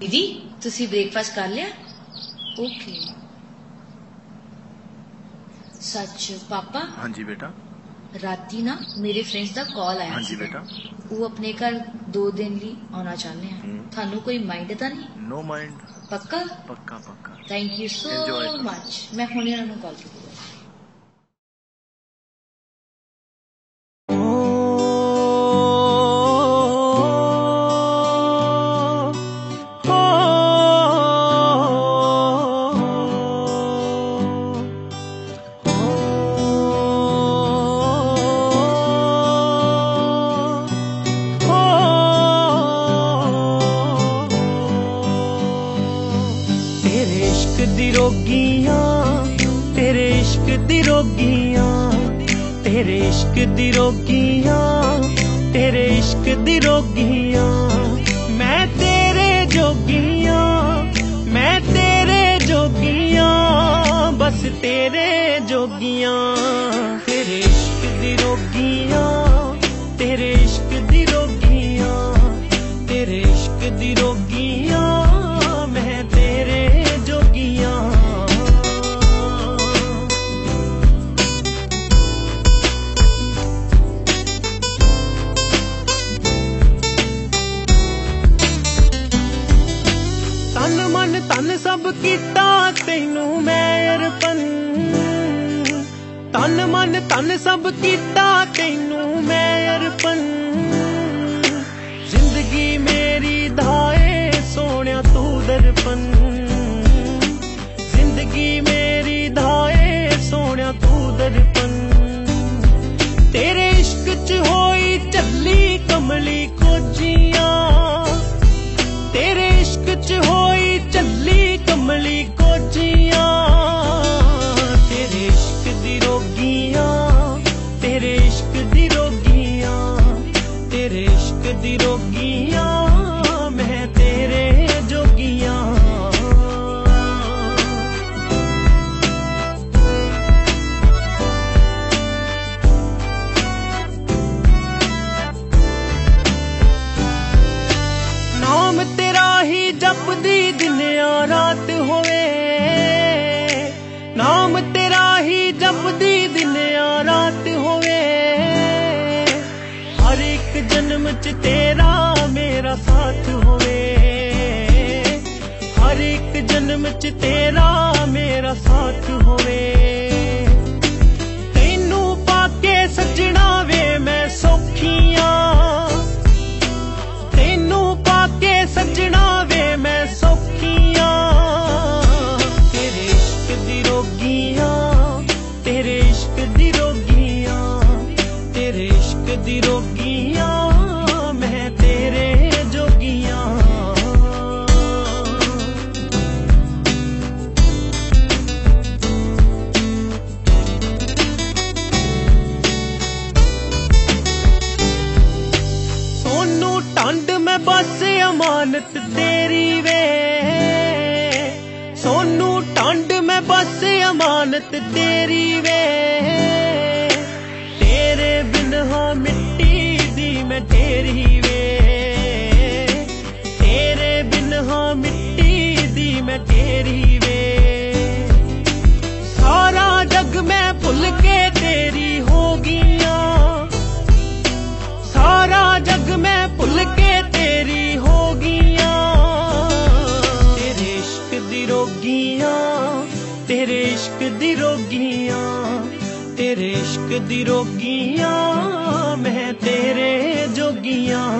ਦੀਦੀ ਤੁਸੀਂ ਬ੍ਰੇਕਫਾਸਟ ਕਰ ਲਿਆ? ਓਕੇ ਸੱਚ ਪਾਪਾ? ਹਾਂਜੀ ਬੇਟਾ। ਰਾਤੀ ਨਾ ਮੇਰੇ ਫਰੈਂਡਸ ਦਾ ਕਾਲ ਆਇਆ ਹਾਂਜੀ। ਬੇਟਾ। ਉਹ ਆਪਣੇ ਘਰ ਦੋ ਦਿਨ ਲਈ ਆਉਣਾ ਚਾਹੁੰਦੇ ਆ। ਤੁਹਾਨੂੰ ਕੋਈ ਮਾਈਂਡ ਤਾਂ ਨਹੀਂ? ਨੋ ਮਾਈਂਡ ਪੱਕਾ? ਪੱਕਾ ਪੱਕਾ। Thank you so. ਮੱਚ ਮੈਂ ਹੁਣੇ ਉਹਨਾਂ ਨੂੰ ਕਾਲ ਕਰੂੰਗਾ ਰੋਗੀਆਂ, ਤੇਰੇ ਇਸ਼ਕ ਦੀ ਰੋਗੀਆਂ, ਤੇਰੇ ਇਸ਼ਕ ਦੀ ਰੋਗੀਆਂ, ਤੇਰੇ ਇਸ਼ਕ ਦੀ ਰੋਗੀਆਂ। ਮੈਂ ਤੇਰੇ ਜੋਗੀਆਂ, ਮੈਂ ਤੇਰੇ ਜੋਗੀਆਂ, ਬਸ ਤੇਰੇ ਜੋਗੀਆਂ। ਤੇਰੇ ਇਸ਼ਕ ਦੀ ਰੋਗੀਆਂ, ਤੇਰੇ ਇਸ਼ਕ ਦੀ ਰੋਗੀਆਂ, ਤੇਰੇ ਇਸ਼ਕ ਦੀ ਰੋਗੀਆਂ। ਤਨ ਮਨ ਤਨ ਸਭ ਕੀਤਾ, ਤੈਨੂੰ ਮੈਂ ਅਰਪਣ। ਤਨ ਮਨ ਤਨ ਸਭ ਕੀਤਾ, ਤੈਨੂੰ ਮੈਂ ਅਰਪਣ। ਜ਼ਿੰਦਗੀ ਮੇਰੀ ਧਾਏ, ਸੋਹਣਿਆ ਤੂੰ ਦਰਪਣ। ਜ਼ਿੰਦਗੀ ਮੇਰੀ ਧਾਏ, ਸੋਹਣਿਆ ਤੂੰ ਦਰਪਣ। ਜਨਮ ਚ ਤੇਰਾ ਮੇਰਾ ਸਾਥ ਹੋਵੇ। ਤੈਨੂੰ ਪਾ ਕੇ ਸੱਜਣਾ ਅਮਾਨਤ ਤੇਰੀ ਵੇ। ਸੋਨੂੰ ਟੰਡ ਮੈਂ ਬਸ ਅਮਾਨਤ ਤੇਰੀ ਵੇ। ਦੀ ਤੇਰੇ ਇਸ਼ਕ ਦੀ ਰੋਗੀਆਂ ਤੇਰੇ ਇਸ਼ਕ ਦੀ ਰੋਗੀਆਂ ਮੈਂ ਤੇਰੇ ਜੋਗੀਆਂ।